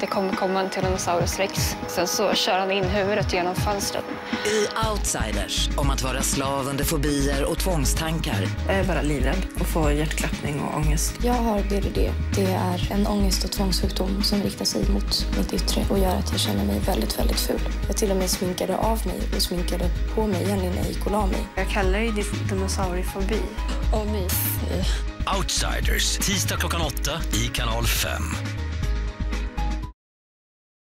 Det kommer komma en Tyrannosaurus rex. Sen så kör han in huvudet genom fönstret. I Outsiders om att vara slav under fobier och tvångstankar. Jag är bara livrädd och får hjärtklappning och ångest. Jag har BDD. Det är en ångest och tvångssjukdom som riktar sig mot mitt yttre och gör att jag känner mig väldigt, väldigt ful. Jag till och med sminkade av mig och sminkade på mig igen innan jag gick och la mig. Jag kallar det dinosauriefobi. Åh nej. Outsiders, tisdag klockan åtta i kanal 5.